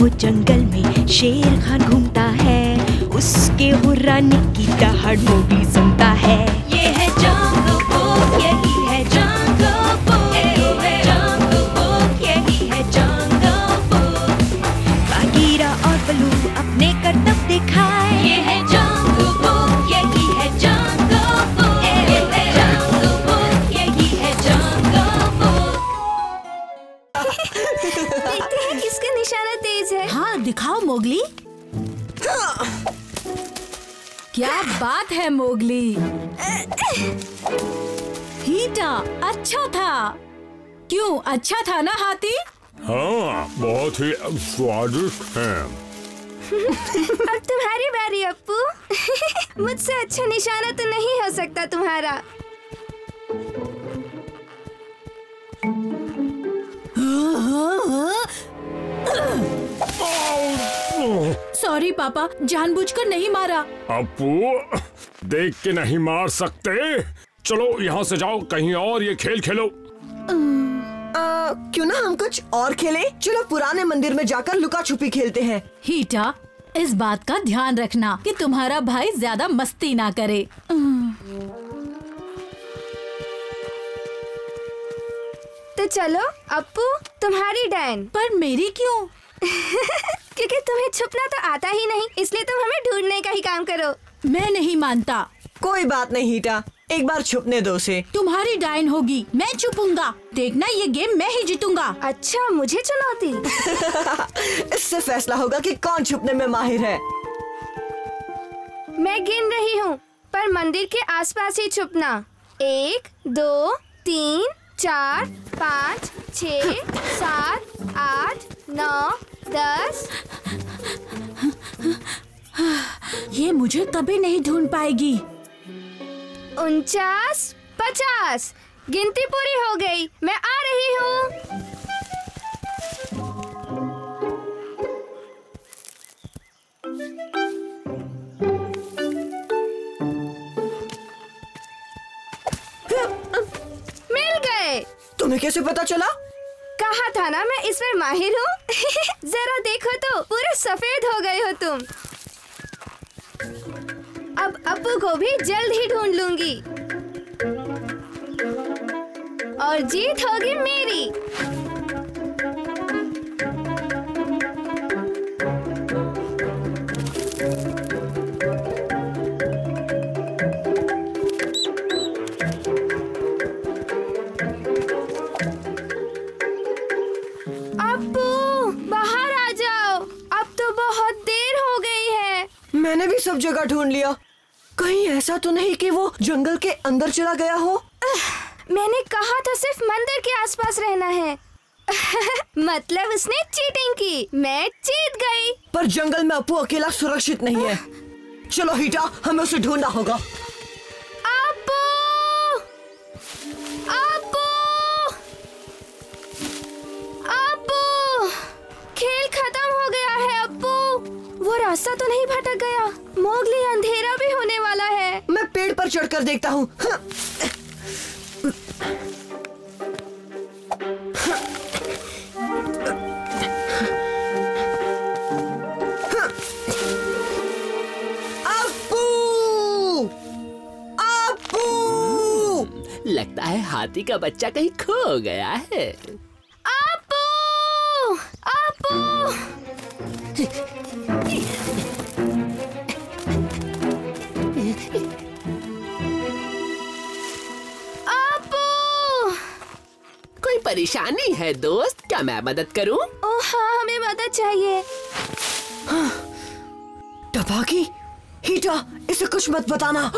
हो जंगल में शेर खान घूमता है। उसके हुर्राने की दहाड़ भी सुनता है। क्या बात है मोगली? हीटा अच्छा था। क्यों अच्छा था ना हाथी? हाँ बहुत ही स्वादिष्ट है। अब तुम्हारी बारी अप्पू। मुझसे अच्छा निशाना तो नहीं हो सकता तुम्हारा। पापा जानबूझकर नहीं मारा। अपू देख के नहीं मार सकते। चलो यहाँ से जाओ कहीं और ये खेल खेलो। आ, क्यों ना हम कुछ और खेले? चलो पुराने मंदिर में जाकर लुका छुपी खेलते हैं। हीटा इस बात का ध्यान रखना कि तुम्हारा भाई ज़्यादा मस्ती ना करे। तो चलो अप्पू तुम्हारी डैन। पर मेरी क्यों? क्योंकि तुम्हें छुपना तो आता ही नहीं इसलिए तुम हमें ढूँढने का ही काम करो। मैं नहीं मानता। कोई बात नहीं हीटा। एक बार छुपने दो उसे। तुम्हारी डाइन होगी मैं छुपूँगा। देखना ये गेम मैं ही जीतूँगा। अच्छा मुझे चुनौती। इससे फैसला होगा कि कौन छुपने में माहिर है। मैं गिन रही हूँ पर मंदिर के आसपास ही छुपना। एक दो तीन चार पाँच छ सात आठ नौ दस। ये मुझे कभी नहीं ढूंढ पाएगी। उनचास पचास। गिनती पूरी हो गई। मैं आ रही हूँ। मिल तुम्हें कैसे पता चला? कहा था ना मैं इसमें माहिर हूँ? जरा देखो तो पूरे सफ़ेद हो गए हो तुम। अब अप्पू को भी जल्द ही ढूंढ लूँगी। और जीत होगी मेरी। बाहर आ जाओ। अब तो बहुत देर हो गई है। मैंने भी सब जगह ढूंढ लिया। कहीं ऐसा तो नहीं कि वो जंगल के अंदर चला गया हो। मैंने कहा था सिर्फ़ मंदिर के आसपास रहना है। मतलब उसने चीटिंग की। मैं जीत गई। पर जंगल में अपू अकेला सुरक्षित नहीं है। चलो हीटा हमें उसे ढूंढना होगा। रास्ता तो नहीं भटक गया। मोगली अंधेरा भी होने वाला है। मैं पेड़ पर चढ़कर देखता हूँ। हाँ, लगता है हाथी का बच्चा कहीं खो गया है। कोई परेशानी है दोस्त? क्या मैं मदद करूँ? ओह हाँ हमें मदद चाहिए। टपाकी हीटा इसे कुछ मत बताना।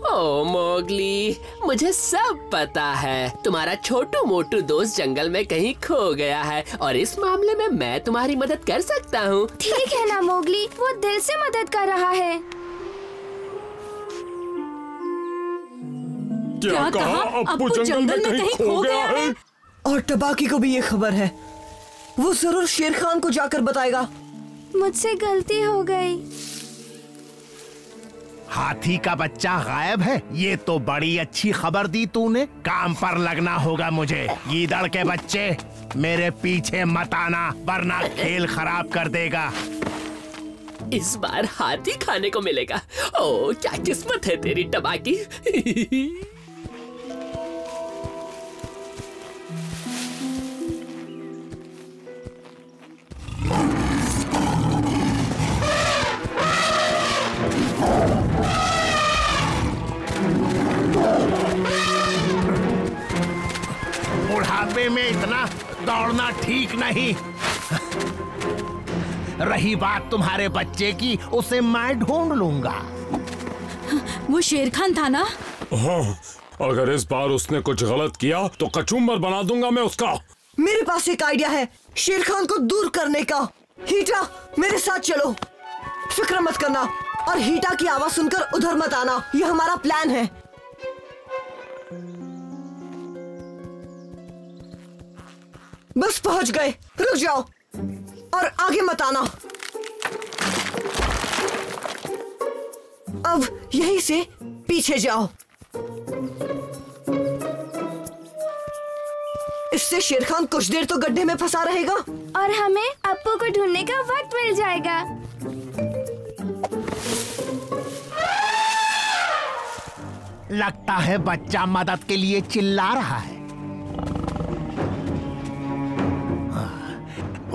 ओ मोगली मुझे सब पता है। तुम्हारा छोटू मोटू दोस्त जंगल में कहीं खो गया है और इस मामले में मैं तुम्हारी मदद कर सकता हूँ। ठीक है ना मोगली। वो दिल से मदद कर रहा है। क्या, क्या कहा? अप्पू जंगल में कहीं खो गया है। और टबाकी को भी ये खबर है। वो ज़रूर शेर खान को जाकर बताएगा। मुझसे गलती हो गई। हाथी का बच्चा गायब है? ये तो बड़ी अच्छी खबर दी तूने। काम पर लगना होगा मुझे। गीदड़ के बच्चे, मेरे पीछे मत आना, वरना खेल खराब कर देगा। इस बार हाथी खाने को मिलेगा। ओ, क्या किस्मत है तेरी टबाकी बुढ़ापे में इतना दौड़ना ठीक नहीं। रही बात तुम्हारे बच्चे की उसे मैं ढूंढ लूँगा। वो शेर खान था ना? हाँ अगर इस बार उसने कुछ गलत किया तो कचूमर बना दूँगा मैं उसका। मेरे पास एक आइडिया है शेर खान को दूर करने का। हीटा मेरे साथ चलो। फ़िक्र मत करना और हीटा की आवाज़ सुनकर उधर मत आना। ये हमारा प्लान है। बस पहुँच गए। रुक जाओ। और आगे मत आना। अब यहीं से पीछे जाओ। इससे शेर खान कुछ देर तो गड्ढे में फंसा रहेगा। और हमें अप्पू को ढूँढने का वक्त मिल जाएगा। लगता है बच्चा मदद के लिए चिल्ला रहा है।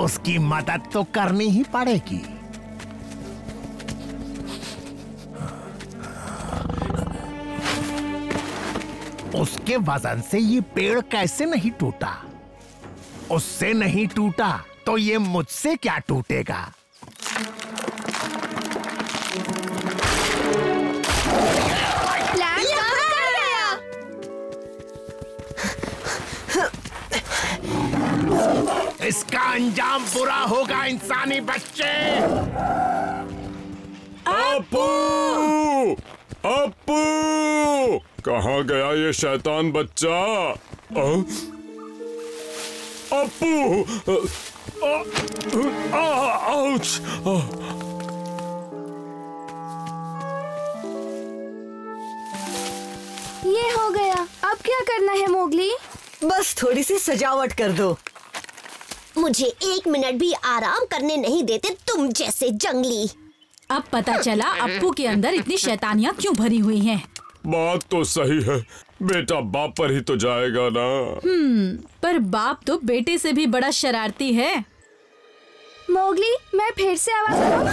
उसकी मदद तो करनी ही पड़ेगी। उसके वज़न से ये पेड़ कैसे नहीं टूटा? उससे नहीं टूटा तो ये मुझसे क्या टूटेगा? होगा इंसानी बच्चे। अपू! अपू! कहाँ गया ये शैतान बच्चा? अपू! आउच! ये हो गया। अब क्या करना है मोगली? बस थोड़ी सी सजावट कर दो। मुझे एक मिनट भी आराम करने नहीं देते तुम जैसे जंगली। अब पता चला अप्पू के अंदर इतनी शैतानियाँ क्यों भरी हुई हैं। बात तो सही है बेटा बाप पर ही तो जाएगा ना। हम्म, पर बाप तो बेटे से भी बड़ा शरारती है। मोगली मैं फिर से आवाज़?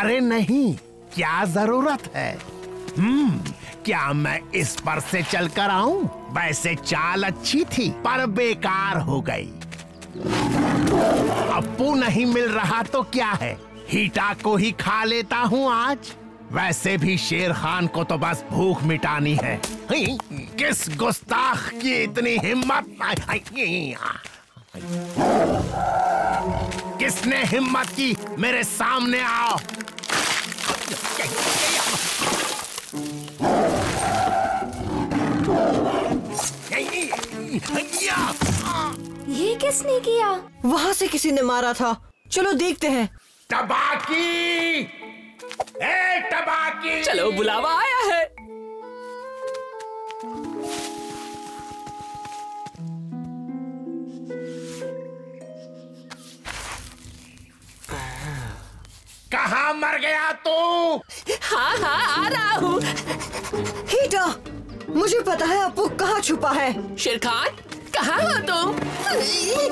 अरे नहीं क्या ज़रूरत है? हम्म क्या मैं इस पर से चलकर आऊँ? वैसे चाल अच्छी थी पर बेकार हो गई। अप्पू नहीं मिल रहा तो क्या है? हीटा को ही खा लेता हूँ आज। वैसे भी शेर खान को तो बस भूख मिटानी है। किस गुस्ताख की इतनी हिम्मत? किसने हिम्मत की? मेरे सामने आओ। ये। किसने किया? वहाँ से किसी ने मारा था। चलो देखते हैं। टबाकी ए टबाकी चलो बुलावा आया है। कहा मर गया तू? हाँ हाँ आ रहा हूँ। हीटा मुझे पता है अपू कहाँ छुपा है। शेर खान कहाँ हो तुम तुम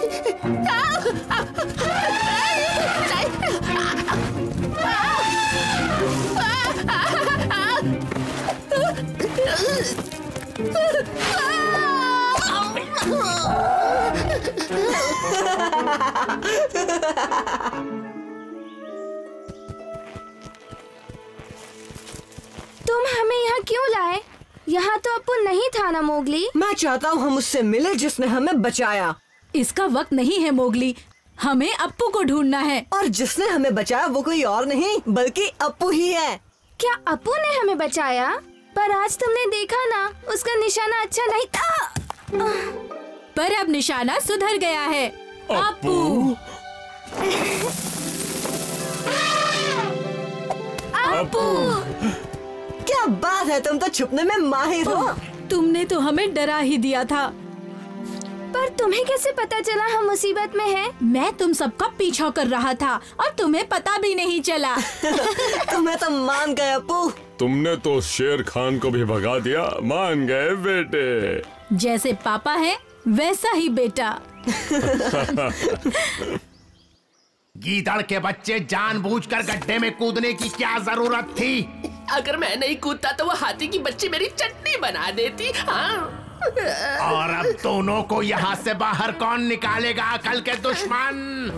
यहाँ तो अपू नहीं था ना मोगली। मैं चाहता हूँ हम उससे मिले जिसने हमें बचाया। इसका वक्त नहीं है मोगली। हमें अप्पू को ढूंढना है। और जिसने हमें बचाया वो कोई और नहीं बल्कि अपू ही है। क्या अप्पू ने हमें बचाया? पर आज तुमने देखा ना उसका निशाना अच्छा नहीं था। पर अब निशाना सुधर गया है। अप्पू। अप्पू। क्या बात है? तुम तो छुपने में माहिर हो। तुमने तो हमें डरा ही दिया था। पर तुम्हें कैसे पता चला हम मुसीबत में हैं? मैं तुम सबका पीछा कर रहा था और तुम्हें पता भी नहीं चला। तुम्हें तो मान गए अपू तुमने तो शेर खान को भी भगा दिया। मान गए बेटे। जैसे पापा है वैसा ही बेटा। गीदड़ के बच्चे जानबूझकर गड्ढे में कूदने की क्या ज़रूरत थी? अगर मैं नहीं कूदता तो वो हाथी की बच्ची मेरी चटनी बना देती हाँ। और अब दोनों को यहाँ से बाहर कौन निकालेगा अकल के दुश्मन?